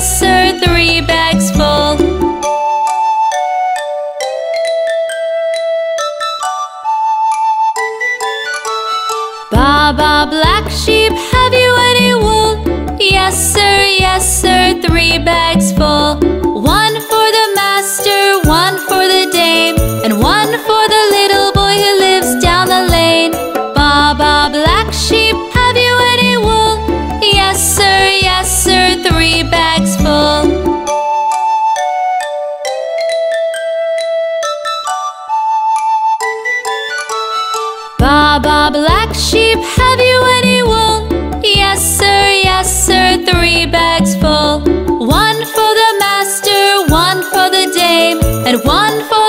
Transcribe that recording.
sir, three bags full. Baa Baa, black sheep, Baa Baa black sheep, have you any wool? Yes sir, yes sir, three bags full One for the master, one for the dame, and one for